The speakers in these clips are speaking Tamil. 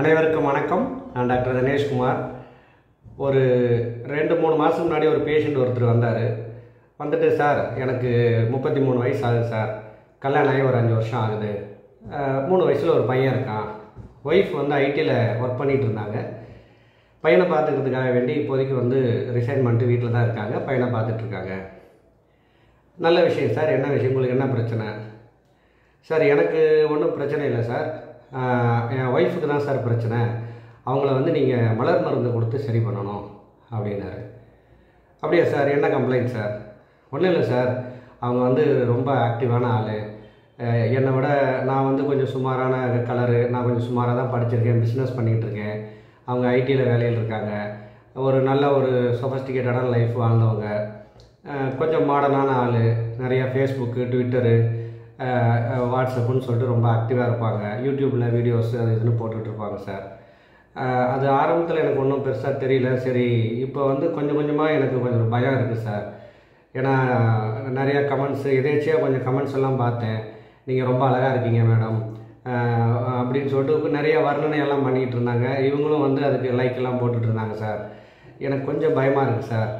அனைவருக்கும் வணக்கம். நான் டாக்டர் தினேஷ்குமார். ஒரு ரெண்டு மூணு மாதம் முன்னாடி ஒரு பேஷண்ட் ஒருத்தர் வந்தார். வந்துட்டு சார் எனக்கு முப்பத்தி மூணு வயசு ஆகுது சார். கல்யாணம் ஆகி ஒரு அஞ்சு வருஷம் ஆகுது. மூணு வயசில் ஒரு பையன் இருக்கான். ஒய்ஃப் வந்து ஐடியில் ஒர்க் பண்ணிகிட்டு இருந்தாங்க. பையனை பார்த்துக்கிறதுக்காக வேண்டி இப்போதைக்கு வந்து ரிசைன் பண்ணிட்டு வீட்டில் தான் இருக்காங்க. பையனை பார்த்துட்ருக்காங்க நல்ல விஷயம் சார். என்ன விஷயம்? உங்களுக்கு என்ன பிரச்சனை? சார் எனக்கு ஒன்றும் பிரச்சனை இல்லை சார். என் ஒய்ஃபுக்கு தான் சார் பிரச்சனை. அவங்கள வந்து நீங்கள் மலர் மருந்து கொடுத்து சரி பண்ணணும் அப்படின்னாரு. அப்படியா சார் என்ன கம்ப்ளைண்ட் சார்? ஒன்றும் இல்லை சார். அவங்க வந்து ரொம்ப ஆக்டிவான ஆள். என்னை விட நான் வந்து கொஞ்சம் சுமாரான கலரு நான் கொஞ்சம் சுமாராக தான் படிச்சிருக்கேன் பிஸ்னஸ் பண்ணிகிட்டு இருக்கேன். அவங்க ஐடியில் வேலையில் இருக்காங்க. ஒரு நல்ல ஒரு சொஃபஸ்டிகேட்டடான லைஃப் வாழ்ந்தவங்க. கொஞ்சம் மாடர்னான ஆள். நிறையா ஃபேஸ்புக்கு ட்விட்டரு வாட்ஸ்அப்புன்னு சொல்லிட்டு ரொம்ப ஆக்டிவாக இருப்பாங்க. யூடியூப்பில் வீடியோஸ் அது இதுன்னு போட்டுட்ருப்பாங்க சார் அது ஆரம்பத்தில் எனக்கு ஒன்றும் பெருசாக தெரியல. சரி இப்போ வந்து கொஞ்சம் கொஞ்சமாக எனக்கு கொஞ்சம் பயம் இருக்குது சார் ஏன்னா நிறையா கமெண்ட்ஸு எதேச்சியாக கொஞ்சம் கமெண்ட்ஸ் எல்லாம் பார்த்தேன். நீங்கள் ரொம்ப அழகாக இருக்கீங்க மேடம் அப்படின்னு சொல்லிட்டு நிறைய வர்ணனை எல்லாம் பண்ணிகிட்டு இருந்தாங்க. இவங்களும் வந்து அதுக்கு லைக் எல்லாம் போட்டுட்ருந்தாங்க சார் எனக்கு கொஞ்சம் பயமாக இருக்குது சார்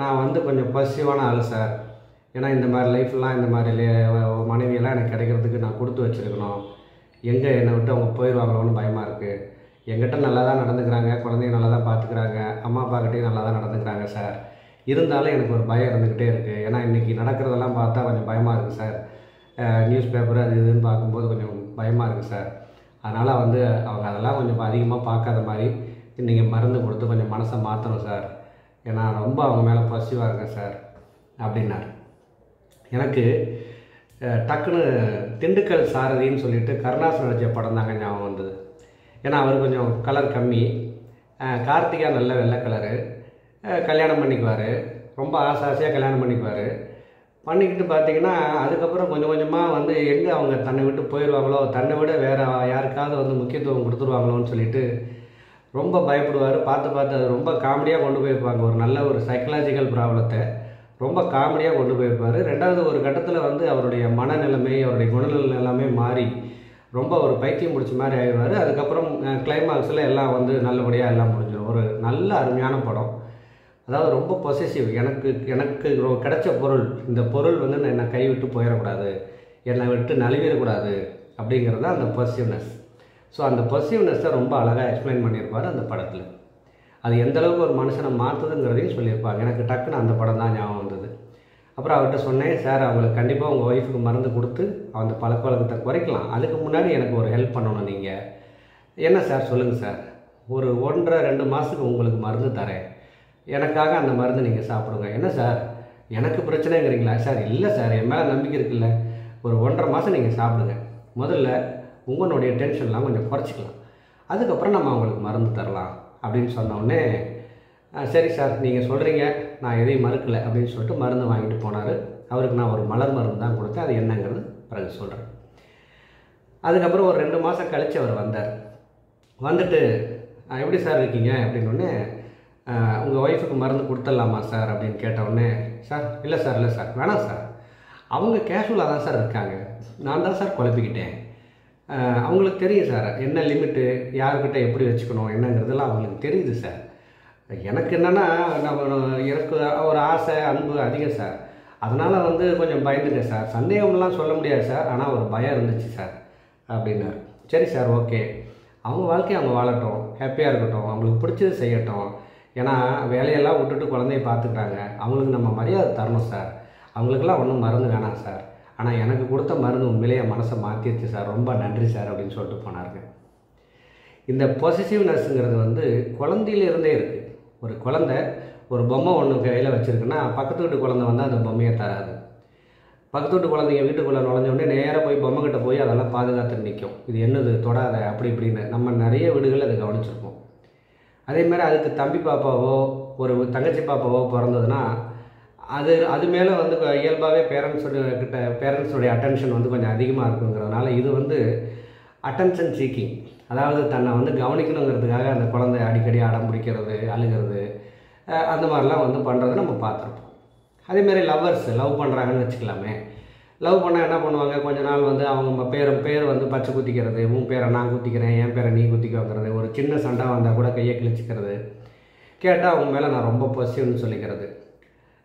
நான் வந்து கொஞ்சம் பசிவான ஆள் சார் ஏன்னா இந்த மாதிரி லைஃப்லாம் இந்த மாதிரி மனைவியெல்லாம் எனக்கு கிடைக்கிறதுக்கு நான் கொடுத்து வச்சுருக்கணும். எங்கே என்னை விட்டு அவங்க போயிடுவாங்களோன்னு பயமாக இருக்குது எங்கிட்ட நல்லா தான் நடந்துக்கிறாங்க குழந்தைங்க நல்லா தான் பார்த்துக்கிறாங்க அம்மா அப்பாக்கிட்டையும் நல்லா தான் நடந்துக்கிறாங்க சார் இருந்தாலும் எனக்கு ஒரு பயம் இருந்துக்கிட்டே இருக்குது ஏன்னா இன்றைக்கி நடக்கிறதெல்லாம் பார்த்தா கொஞ்சம் பயமாக இருக்குது சார் நியூஸ் பேப்பர் அது இதுன்னு பார்க்கும்போது கொஞ்சம் பயமாக இருக்குது சார் அதனால் வந்து அவங்க அதெல்லாம் கொஞ்சம் அதிகமாக பார்க்காத மாதிரி நீங்கள் மருந்து கொடுத்து கொஞ்சம் மனசை மாற்றணும் சார் ஏன்னா ரொம்ப அவங்க மேலே பசிவாக இருக்கேன் சார் அப்படின்னாரு. எனக்கு டக்குன்னு திண்டுக்கல் சாரதின்னு சொல்லிட்டு கருணாஸ் நடித்த படம் தாங்க ஞாபகம் வந்தது. ஏன்னா அவர் கொஞ்சம் கலர் கம்மி. கார்த்திகா நல்ல வெள்ளை கலரு கல்யாணம் பண்ணிக்குவார். ரொம்ப ஆசை ஆசையாக கல்யாணம் பண்ணிக்குவார். பண்ணிக்கிட்டு பார்த்தீங்கன்னா அதுக்கப்புறம் கொஞ்சம் கொஞ்சமாக வந்து எங்கே அவங்க தன்னை விட்டு போயிடுவாங்களோ தன்னை விட வேறு யாருக்காவது வந்து முக்கியத்துவம் கொடுத்துருவாங்களோன்னு சொல்லிட்டு ரொம்ப பயப்படுவார். பார்த்து பார்த்து அது ரொம்ப காமெடியாக கொண்டு போயிருப்பாங்க. ஒரு நல்ல ஒரு சைக்கலாஜிக்கல் ப்ராப்ளத்தை ரொம்ப காமெடியாக கொண்டு போயிருப்பார். ரெண்டாவது ஒரு கட்டத்தில் வந்து அவருடைய மனநிலைமை அவருடைய குணநிலை எல்லாமே மாறி ரொம்ப ஒரு பைத்தியம் பிடிச்ச மாதிரி ஆயிடுவார். அதுக்கப்புறம் கிளைமாக்ஸில் எல்லாம் வந்து நல்லபடியாக எல்லாம் முடிஞ்சிடும் ஒரு நல்ல அருமையான படம். அதாவது ரொம்ப பொசசிவ் எனக்கு எனக்கு கிடைச்ச பொருள். இந்த பொருள் வந்து என்னை கைவிட்டு போயிடக்கூடாது. என்னை விட்டு நழுவிடக்கூடாது அப்படிங்கிறது தான் அந்த பொசிவ்னஸ் ஸோ அந்த பொசிவ்னஸை ரொம்ப அழகாக எக்ஸ்பிளைன் பண்ணியிருப்பார் அந்த படத்தில். அது எந்த அளவுக்கு ஒரு மனுஷனை மாற்றுதுங்கிறதையும் சொல்லியிருப்பாங்க. எனக்கு டக்குன்னு அந்த படம் தான் ஞாபகம் வந்தது. அப்புறம் அவர்கிட்ட சொன்னேன் சார் அவங்களுக்கு கண்டிப்பாக உங்கள் ஒய்ஃபுக்கு மருந்து கொடுத்து அந்த பழக்க வழக்கத்தை குறைக்கலாம். அதுக்கு முன்னாடி எனக்கு ஒரு ஹெல்ப் பண்ணணும் நீங்கள் என்ன சார்? சொல்லுங்கள் சார். ஒரு ஒன்றரை ரெண்டு மாதத்துக்கு உங்களுக்கு மருந்து தரேன். எனக்காக அந்த மருந்து நீங்கள் சாப்பிடுங்க. என்ன சார்? எனக்கு பிரச்சனைங்கிறீங்களா? சார் இல்லை சார். என் மேலே நம்பிக்கை இருக்குல்ல. ஒரு ஒன்றரை மாதம் நீங்கள் சாப்பிடுங்க. முதல்ல உங்களுடைய டென்ஷன்லாம் கொஞ்சம் குறைச்சிக்கலாம். அதுக்கப்புறம் நம்ம அவங்களுக்கு மருந்து தரலாம். அப்படின்னு சொன்ன உடனே சரி சார் நீங்கள் சொல்கிறீங்க நான் எதையும் மறுக்கலை அப்படின்னு சொல்லிட்டு மருந்து வாங்கிட்டு போனார். அவருக்கு நான் ஒரு மலர் மருந்து தான் கொடுத்தேன். அது என்னங்கிறது பிறகு சொல்கிறேன் அதுக்கப்புறம் ஒரு ரெண்டு மாதம் கழித்து அவர் வந்தார். வந்துட்டு எப்படி சார் இருக்கீங்க? அப்படின்னு உங்கள் ஒய்ஃபுக்கு மருந்து கொடுத்துடலாமா சார்? அப்படின்னு கேட்ட உடனே சார் இல்லை சார் இல்லை சார் வேணாம் சார். அவங்க கேஷுவலாக தான் சார் இருக்காங்க. நான் தான் சார் குழப்பிக்கிட்டேன். அவங்களுக்கு தெரியும் சார் என்ன லிமிட்டு யார்கிட்ட எப்படி வச்சுக்கணும் என்னங்கிறதெல்லாம் அவங்களுக்கு தெரியுது சார். எனக்கு என்னென்னா நம்ம எனக்கு ஒரு ஆசை அன்பு அதிகம் சார். அதனால் வந்து கொஞ்சம் பயந்துட்டேன் சார். சந்தேகம்லாம் சொல்ல முடியாது சார் ஆனால் ஒரு பயம் இருந்துச்சு சார் அப்படின்னு. சரி சார் ஓகே. அவங்க வாழ்க்கையை அவங்க வாழட்டும். ஹாப்பியாக இருக்கட்டும். அவங்களுக்கு பிடிச்சது செய்யட்டும். ஏன்னா வேலையெல்லாம் விட்டுட்டு குழந்தைய பார்த்துக்கிறாங்க. அவங்களுக்கு நம்ம மரியாதை தரணும் சார். அவங்களுக்கெல்லாம் ஒன்றும் மருந்து வேணாம் சார். ஆனால் எனக்கு கொடுத்த மருந்து உண்மையிலேயே என் மனசை மாற்றிடுச்சு சார். ரொம்ப நன்றி சார் அப்படின்னு சொல்லிட்டு போனாருங்க. இந்த பொசிசிவ்னஸ்ங்கிறது வந்து குழந்தையிலிருந்தே இருக்குது ஒரு குழந்த ஒரு பொம்மை ஒன்று கையில் வச்சுருக்குன்னா பக்கத்து வீட்டு குழந்தை வந்து அந்த பொம்மையை தராது. பக்கத்து வீட்டு குழந்தைங்க வீட்டுக்குள்ளே நுழைஞ்சோடனே நேராக போய் பொம்மை கிட்ட போய் அதெல்லாம் பாதுகாத்து நிற்கும் இது என்னது தொடாத அப்படி இப்படின்னு. நம்ம நிறைய வீடுகளில் அதை கவனிச்சிருப்போம். அதேமாதிரி அதுக்கு தம்பி பாப்பாவோ ஒரு தங்கச்சி பாப்பாவோ பிறந்ததுன்னா அது அது மேலே வந்து இயல்பாகவே பேரண்ட்ஸோட கிட்ட பேரண்ட்ஸோடைய அட்டென்ஷன் வந்து கொஞ்சம் அதிகமாக இருக்குங்கிறதுனால இது வந்து அட்டென்ஷன் சீக்கிங் அதாவது தன்னை வந்து கவனிக்கணுங்கிறதுக்காக அந்த குழந்தை அடிக்கடி அடம் பிடிக்கிறது அழுகிறது அந்த மாதிரிலாம் வந்து பண்ணுறத நம்ம பார்த்துருப்போம். அதேமாரி லவ்வர்ஸ் லவ் பண்ணுறாங்கன்னு வச்சுக்கலாமே. லவ் பண்ணால் என்ன பண்ணுவாங்க? கொஞ்ச நாள் வந்து அவங்க பேர் பேர் வந்து பச்சை குத்திக்கிறது. உன் பேரை நான் குத்திக்கிறேன் என் பேரை நீ குத்திக்கோங்கிறது. ஒரு சின்ன சண்டை வந்தால் கூட கையை கிழிச்சிக்கிறது. கேட்டால் அவங்க மேலே நான் ரொம்ப பசிவ்னு சொல்லிக்கிறது.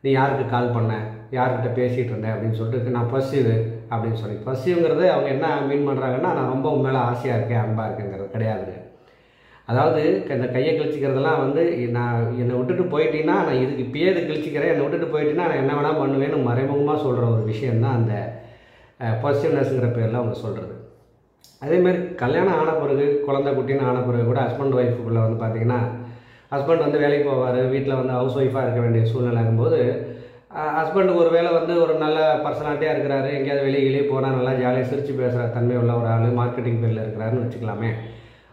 நீ யாருக்கு கால் பண்ண? யார்கிட்ட பேசிகிட்டு இருந்தேன் அப்படின்னு சொல்லிட்டு நான் பசிவு அப்படின்னு சொல்லி. பசிவுங்கிறது அவங்க என்ன மீன் பண்ணுறாங்கன்னா நான் ரொம்ப உன் மேலே ஆசையாக இருக்கேன் அன்பாக இருக்கேங்கிறது கிடையாதுங்க அதாவது இந்த கையை கிழிச்சிக்கிறதெல்லாம் வந்து நான் என்னை விட்டுட்டு போயிட்டீங்கன்னா நான் இதுக்கு இப்பயே இது கிழிச்சிக்கிறேன். என்னை விட்டுட்டு போயிட்டீங்கன்னா நான் என்ன வேணால் பண்ணுவேன்னு மறைமுகமாக சொல்கிற ஒரு விஷயந்தான் அந்த பாசிட்டிவ்னஸ்ங்கிற பேரில் அவங்க சொல்கிறது அதேமாதிரி கல்யாணம் ஆன பிறகு குழந்தை குட்டின்னு ஆன பிறகு கூட ஹஸ்பண்ட் ஒய்ஃபுக்குள்ளே வந்து பார்த்தீங்கன்னா ஹஸ்பண்ட் வந்து வேலைக்கு போவார் வீட்டில் வந்து ஹவுஸ் ஒய்ஃபாக இருக்க வேண்டிய சூழ்நிலைங்கும்போது ஹஸ்பண்டுக்கு ஒரு வேளை வந்து ஒரு நல்ல பர்சனாலிட்டியாக இருக்கிறாரு எங்கேயாவது வெளியே வெளியே போனால் நல்லா ஜாலியாக சிரித்து பேசுகிற தன்மை உள்ள ஒரு ஆள் மார்க்கெட்டிங் ஃபீல்டில் இருக்கிறாருன்னு வச்சுக்கலாமே.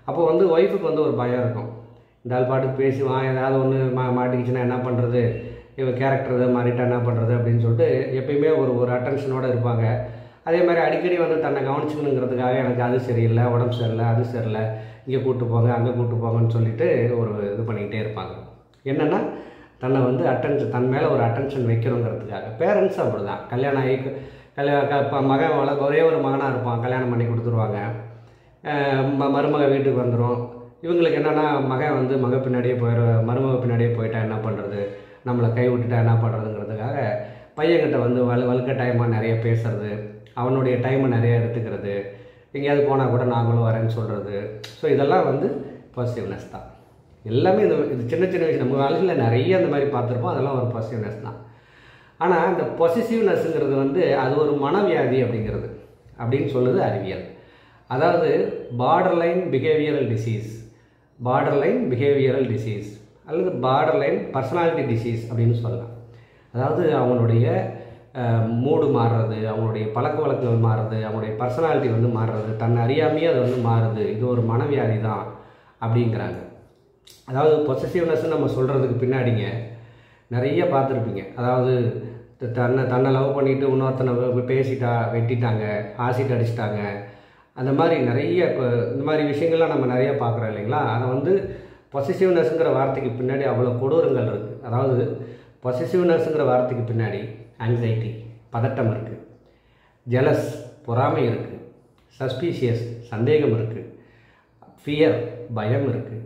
அப்போ வந்து ஒய்ஃபுக்கு வந்து ஒரு பயம் இருக்கும். இந்த ஆள் பாட்டுக்கு பேசுவான் ஏதாவது ஒன்று மா மாட்டிக்கிச்சுன்னா என்ன பண்ணுறது இவன் கேரக்டர் இதை மாறிட்டா என்ன பண்ணுறது அப்படின்னு சொல்லிட்டு எப்பயுமே ஒரு ஒரு அட்டென்ஷனோடு இருப்பாங்க. அதே மாதிரி அடிக்கடி வந்து தன்னை கவனிச்சுக்கணுங்கிறதுக்காக எனக்கு அது சரியில்லை உடம்பு சரியில்லை அது சரியில்லை இங்கே கூப்பிட்டு போங்க அங்கே கூப்பிட்டு போங்கன்னு சொல்லிட்டு ஒரு இது பண்ணிக்கிட்டே இருப்பாங்க. என்னென்னா தன்னை வந்து அட்டென்ஷன் தன் மேலே ஒரு அட்டென்ஷன் வைக்கணுங்கிறதுக்காக. பேரண்ட்ஸ் அப்படி தான் கல்யாணம் ஆகி கல்யாணம் இப்போ மகன் வள ஒரே ஒரு மகனாக இருப்பான் கல்யாணம் பண்ணி கொடுத்துருவாங்க. ம மருமக வீட்டுக்கு வந்துடும் இவங்களுக்கு என்னென்னா மகன் வந்து மக பின்னாடியே போயிட மருமக பின்னாடியே போயிட்டா என்ன பண்ணுறது நம்மளை கை விட்டுட்டா என்ன பண்ணுறதுங்கிறதுக்காக பையன்கிட்ட வந்து வலு வலுக்கட்டாயமாக நிறைய பேசுறது. அவனுடைய டைமை நிறைய எடுத்துக்கிறது. எங்கேயாவது போனால் கூட நாங்களும் வரேன்னு சொல்கிறது ஸோ இதெல்லாம் வந்து பாசிட்டிவ்னஸ் தான். எல்லாமே இது இது சின்ன சின்ன விஷயம். நம்ம காலேஜில் நிறைய அந்த மாதிரி பார்த்துருப்போம். அதெல்லாம் ஒரு பாசிட்டிவ்னஸ் தான். ஆனால் இந்த பொசிசிவ்னஸ்ங்கிறது வந்து அது ஒரு மனவியாதி அப்படிங்கிறது. அப்படின்னு சொல்லுது அறிவியல். அதாவது borderline behavioural disease borderline behavioural disease அல்லது பார்டர் லைன் பர்சனாலிட்டி டிசீஸ் அப்படின்னு சொல்லலாம். அதாவது அவங்களுடைய மூடு மாறுறது அவங்களுடைய பழக்க வழக்கங்கள் மாறுறது அவங்களுடைய பர்சனாலிட்டி வந்து மாறுறது தன்னை அறியாமையே அது வந்து மாறுது. இது ஒரு மனவியாதி தான் அப்படிங்கிறாங்க. அதாவது பொசசிவ்னஸ் நம்ம சொல்கிறதுக்கு பின்னாடிங்க நிறைய பார்த்துருப்பீங்க. அதாவது தன்னை தன்னை லவ் பண்ணிட்டு இன்னொருத்தனை பேசிட்டா வெட்டிட்டாங்க ஆசிட் அடிச்சிட்டாங்க. அந்த மாதிரி நிறைய இந்த மாதிரி விஷயங்கள்லாம் நம்ம நிறைய பார்க்குறோம் இல்லைங்களா? அதை வந்து பொசசிவ்னஸ்ங்கிற வார்த்தைக்கு பின்னாடி அவ்வளோ கொடூரங்கள் இருக்குது அதாவது பொசசிவ்னஸ்ங்கிற வார்த்தைக்கு பின்னாடி ஆங்ஸைட்டி பதட்டம் இருக்குது ஜெலஸ் பொறாமை இருக்குது சஸ்பீஷியஸ் சந்தேகம் இருக்குது ஃபியர் பயம் இருக்குது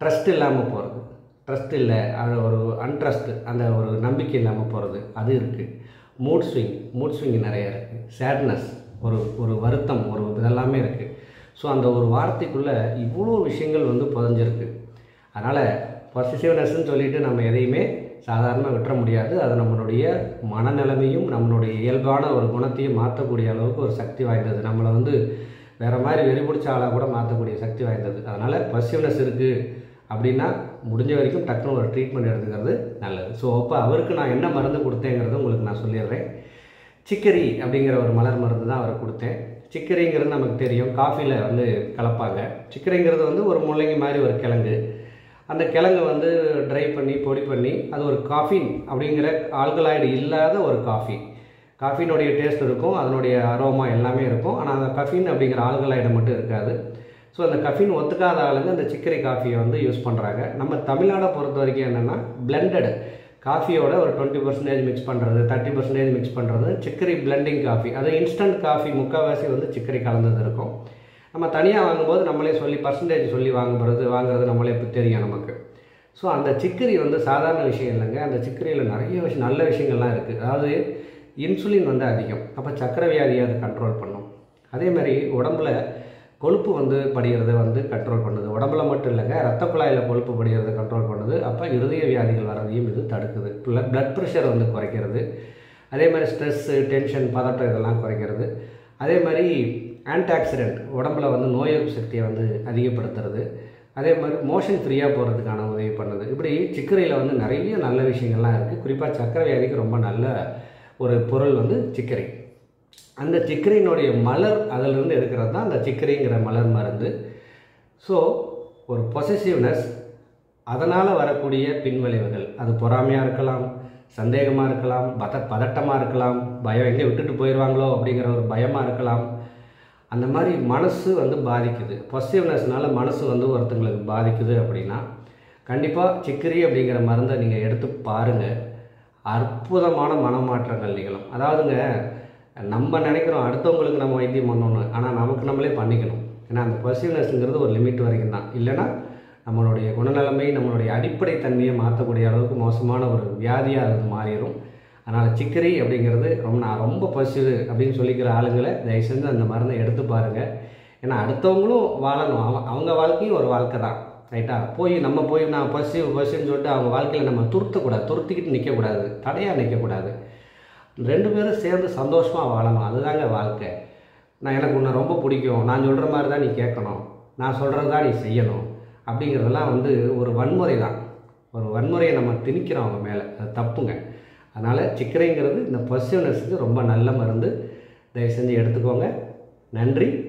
ட்ரஸ்ட் இல்லாமல் போகிறது ட்ரஸ்ட் இல்லை அது ஒரு அன்ட்ரஸ்ட் அந்த ஒரு நம்பிக்கை இல்லாமல் போகிறது அது இருக்குது மூட் ஸ்விங் மூட் ஸ்விங் நிறையா இருக்குது சேட்னஸ் ஒரு ஒரு வருத்தம் ஒரு இதெல்லாமே இருக்குது ஸோ அந்த ஒரு வார்த்தைக்குள்ளே இவ்வளோ விஷயங்கள் வந்து புதஞ்சிருக்கு. அதனால் பொசிட்டிவ்னஸ்ன்னு சொல்லிவிட்டு நம்ம எதையுமே சாதாரணமாக விட்டுற முடியாது. அது நம்மளுடைய மனநிலைமையும் நம்மளுடைய இயல்பான ஒரு குணத்தையும் மாற்றக்கூடிய அளவுக்கு ஒரு சக்தி வாய்ந்தது. நம்மளை வந்து வேறு மாதிரி வெறிபிடிச்ச ஆளாக கூட மாற்றக்கூடிய சக்தி வாய்ந்தது. அதனால் பசிவ்னஸ் இருக்குது அப்படின்னா முடிஞ்ச வரைக்கும் டக்குன்னு ஒரு ட்ரீட்மெண்ட் எடுத்துக்கிறது நல்லது. ஸோ அப்போ அவருக்கு நான் என்ன மருந்து கொடுத்தேங்கிறத உங்களுக்கு நான் சொல்லிடுறேன். சிக்கரி அப்படிங்கிற ஒரு மலர் மருந்து தான் அவருக்கு கொடுத்தேன். சிக்கரிங்கிறது நமக்கு தெரியும். காஃபியில் வந்து கலப்பாங்க. சிக்கரிங்கிறது வந்து ஒரு முள்ளங்கி மாதிரி ஒரு கிழங்கு. அந்த கிழங்கு வந்து ட்ரை பண்ணி பொடி பண்ணி அது ஒரு காஃபின் அப்படிங்கிற ஆல்கலாய்டு இல்லாத ஒரு காஃபி காஃபினுடைய டேஸ்ட் இருக்கும் அதனுடைய அரோமா எல்லாமே இருக்கும். ஆனால் அந்த கஃபின் அப்படிங்கிற ஆல்கலாய்டு மட்டும் இருக்காது. ஸோ அந்த கஃபின் ஒத்துக்காத ஆளுங்க அந்த சிக்கரை காஃபியை வந்து யூஸ் பண்ணுறாங்க நம்ம தமிழ்நாடை பொறுத்த வரைக்கும் என்னென்னா பிளெண்டடு காஃபியோட ஒரு டுவெண்ட்டி பர்சன்டேஜ் மிக்ஸ் பண்ணுறது தேர்ட்டி பர்சன்டேஜ் மிக்ஸ் பண்ணுறது சிக்கரி பிளெண்டிங் காஃபி அது இன்ஸ்டன்ட் காஃபி முக்கால்வாசி வந்து சிக்கரி கலந்தது இருக்கும். நம்ம தனியாக வாங்கும்போது நம்மளே சொல்லி பர்சன்டேஜ் சொல்லி வாங்குறது வாங்குறது நம்மளே இப்போ தெரியும் நமக்கு. ஸோ அந்த சிக்கரி வந்து சாதாரண விஷயம் இல்லைங்க. அந்த சிக்கரியில் நிறைய விஷயம் நல்ல விஷயங்கள்லாம் இருக்குது அதாவது இன்சுலின் வந்து அதிகம். அப்போ சக்கரை வியாதியை அது கண்ட்ரோல் பண்ணும். அதே மாதிரி உடம்புல கொழுப்பு வந்து படிகிறத வந்து கண்ட்ரோல் பண்ணுது. உடம்புல மட்டும் இல்லைங்க. ரத்த குழாயில் கொழுப்பு படிகிறத கண்ட்ரோல் பண்ணுது. அப்போ இருதய வியாதிகள் வர்றதையும் இது தடுக்குது. பிளட் ப்ரெஷர் வந்து குறைக்கிறது. அதே மாதிரி ஸ்ட்ரெஸ்ஸு டென்ஷன் பதட்டம் இதெல்லாம் குறைக்கிறது. அதே மாதிரி ஆன்டாக்சிடென்ட் உடம்புல வந்து நோய் எதிர்ப்பு சக்தியை வந்து அதிகப்படுத்துறது. அதே மாதிரி மோஷன் ஃப்ரீயாக போகிறதுக்கான உதவி பண்ணுது. இப்படி சிக்கரையில் வந்து நிறைய நல்ல விஷயங்கள்லாம் இருக்குது குறிப்பாக சக்கரை வியாதிக்கு ரொம்ப நல்ல ஒரு பொருள் வந்து சிக்கரை அந்த சிக்கரையினுடைய மலர் அதிலிருந்து எடுக்கிறது தான் அந்த சிக்கரைங்கிற மலர் மருந்து. ஸோ ஒரு பொசசிவ்னஸ் அதனால் வரக்கூடிய பின்விளைவுகள். அது பொறாமையாக இருக்கலாம் சந்தேகமாக இருக்கலாம் பத பதட்டமாக இருக்கலாம் பயம் எங்கே விட்டுட்டு போயிடுவாங்களோ அப்படிங்கிற ஒரு பயமாக இருக்கலாம். அந்த மாதிரி மனசு வந்து பாதிக்குது. பொசிட்டிவ்னஸ்னால மனசு வந்து ஒருத்தங்களுக்கு பாதிக்குது அப்படின்னா கண்டிப்பாக சிக்கரி அப்படிங்கிற மருந்தை நீங்கள் எடுத்து பாருங்கள் அற்புதமான மனமாற்றங்கள் நிகழும். அதாவதுங்க நம்ம நினைக்கிறோம் அடுத்தவங்களுக்கு நம்ம வைத்தியம் பண்ணணும் ஆனால் நமக்கு நம்மளே பண்ணிக்கணும். ஏன்னா அந்த பசிவ்னஸ்ங்கிறது ஒரு லிமிட் வரைக்கும் தான். இல்லைன்னா நம்மளுடைய குணநலமை நம்மளுடைய அடிப்படை தன்மையை மாற்றக்கூடிய அளவுக்கு மோசமான ஒரு வியாதியாக அது மாறிடும். அதனால் சிக்கரி அப்படிங்கிறது ரொம்ப நான் ரொம்ப பசிவு அப்படின்னு சொல்லிக்கிற ஆளுங்களை தயவு செஞ்சு அந்த மருந்தை எடுத்து பாருங்கள் ஏன்னா அடுத்தவங்களும் வாழணும். அவங்க அவங்க வாழ்க்கையும் ஒரு வாழ்க்கை தான். ரைட்டா போய் நம்ம போய் நான் பசி பசின்னு சொல்லிட்டு அவங்க வாழ்க்கையில் நம்ம துருத்தக்கூடாது துருத்திக்கிட்டு நிற்கக்கூடாது தடையாக நிற்கக்கூடாது ரெண்டு பேரும் சேர்ந்து சந்தோஷமாக வாழணும். அதுதாங்க வாழ்க்கை. நான் எனக்கு உன்னை ரொம்ப பிடிக்கும். நான் சொல்கிற மாதிரி தான் நீ கேட்கணும். நான் சொல்கிறது தான் நீ செய்யணும். அப்படிங்கிறதெல்லாம் வந்து ஒரு வன்முறை தான். ஒரு வன்முறையை நம்ம திணிக்கிறோம் அவங்க மேலே. அது தப்புங்க. அதனால் சிக்கரைங்கிறது இந்த பசிவ்னஸுக்கு ரொம்ப நல்ல மருந்து. தயவு செஞ்சு எடுத்துக்கோங்க. நன்றி.